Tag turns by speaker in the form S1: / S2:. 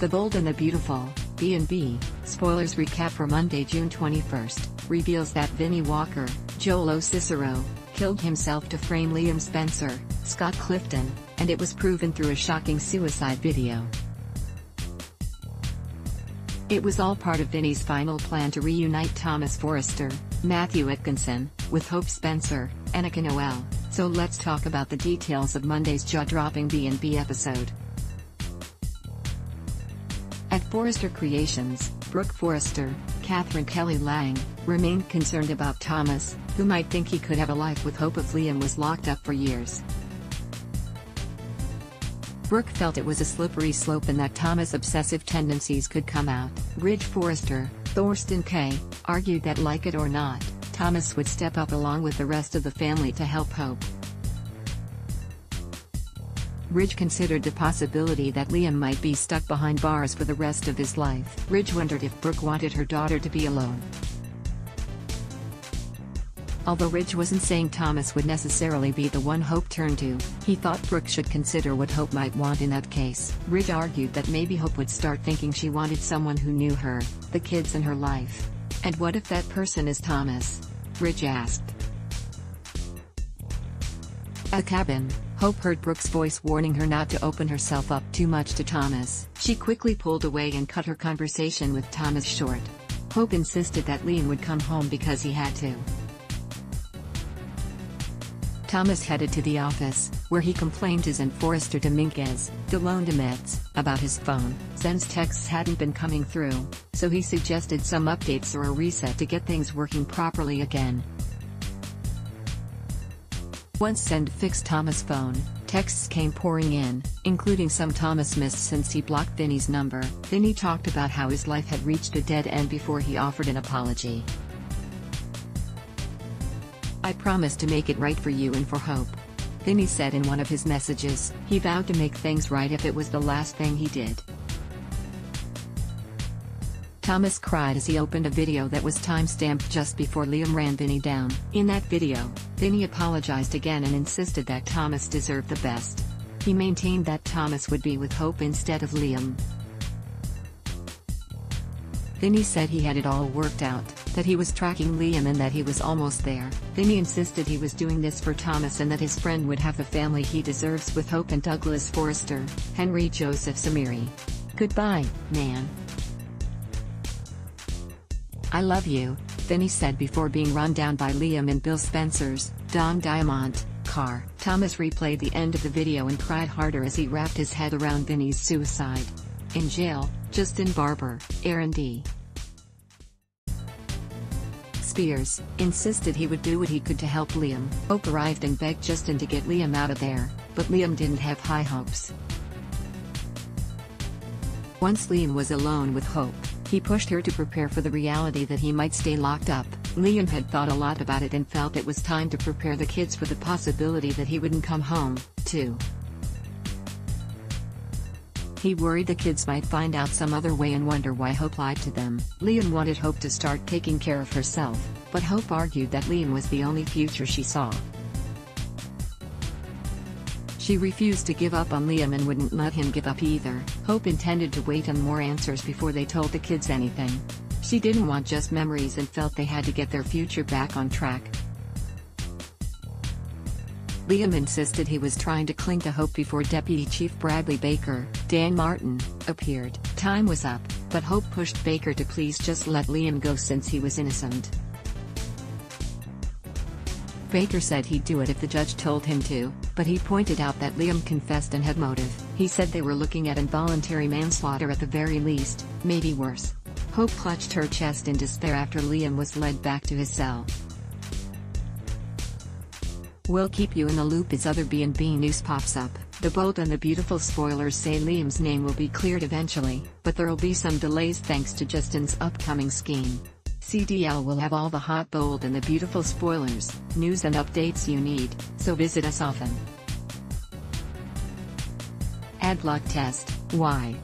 S1: The Bold and the Beautiful, B&B, spoilers recap for Monday, June 21st, reveals that Vinny Walker, Joe LoCicero, killed himself to frame Liam Spencer, Scott Clifton, and it was proven through a shocking suicide video. It was all part of Vinny's final plan to reunite Thomas Forrester, Matthew Atkinson, with Hope Spencer, Annika Noelle, so let's talk about the details of Monday's jaw-dropping B&B episode. At Forrester Creations, Brooke Forrester, Katherine Kelly Lang, remained concerned about Thomas, who might think he could have a life with Hope if Liam was locked up for years. Brooke felt it was a slippery slope and that Thomas' obsessive tendencies could come out. Ridge Forrester, Thorsten Kaye, argued that like it or not, Thomas would step up along with the rest of the family to help Hope. Ridge considered the possibility that Liam might be stuck behind bars for the rest of his life. Ridge wondered if Brooke wanted her daughter to be alone. Although Ridge wasn't saying Thomas would necessarily be the one Hope turned to, he thought Brooke should consider what Hope might want in that case. Ridge argued that maybe Hope would start thinking she wanted someone who knew her, the kids in her life. And what if that person is Thomas? Ridge asked. A cabin, Hope heard Brooke's voice warning her not to open herself up too much to Thomas. She quickly pulled away and cut her conversation with Thomas short. Hope insisted that Liam would come home because he had to. Thomas headed to the office, where he complained to Zende Forrester Dominguez, Delon de Metz, about his phone. Zende's texts hadn't been coming through, so he suggested some updates or a reset to get things working properly again. Once Zende fixed Thomas' phone, texts came pouring in, including some Thomas missed since he blocked Vinny's number. Vinny talked about how his life had reached a dead end before he offered an apology. I promise to make it right for you and for Hope. Vinny said in one of his messages, he vowed to make things right if it was the last thing he did. Thomas cried as he opened a video that was time-stamped just before Liam ran Vinny down. In that video, Vinny apologized again and insisted that Thomas deserved the best. He maintained that Thomas would be with Hope instead of Liam. Vinny said he had it all worked out, that he was tracking Liam and that he was almost there. Vinny insisted he was doing this for Thomas and that his friend would have the family he deserves with Hope and Douglas Forrester, Henry Joseph Samiri. Goodbye, man. I love you, Vinny said before being run down by Liam in Bill Spencer's, Don Diamont, car. Thomas replayed the end of the video and cried harder as he wrapped his head around Vinny's suicide. In jail, Justin Barber, Aaron D. Spears, insisted he would do what he could to help Liam. Hope arrived and begged Justin to get Liam out of there, but Liam didn't have high hopes. Once Liam was alone with Hope, he pushed her to prepare for the reality that he might stay locked up. Liam had thought a lot about it and felt it was time to prepare the kids for the possibility that he wouldn't come home, too. He worried the kids might find out some other way and wonder why Hope lied to them. Liam wanted Hope to start taking care of herself, but Hope argued that Liam was the only future she saw. She refused to give up on Liam and wouldn't let him give up either. Hope intended to wait on more answers before they told the kids anything. She didn't want just memories and felt they had to get their future back on track. Liam insisted he was trying to cling to hope before Deputy Chief Bradley Baker, Dan Martin, appeared. Time was up, but Hope pushed Baker to please just let Liam go since he was innocent. Baker said he'd do it if the judge told him to, but he pointed out that Liam confessed and had motive. He said they were looking at involuntary manslaughter at the very least, maybe worse. Hope clutched her chest in despair after Liam was led back to his cell. We'll keep you in the loop as other B&B news pops up. The bold and the beautiful spoilers say Liam's name will be cleared eventually, but there'll be some delays thanks to Justin's upcoming scheme. CDL will have all the hot bold and the beautiful spoilers, news and updates you need, so visit us often. Adblock test, why?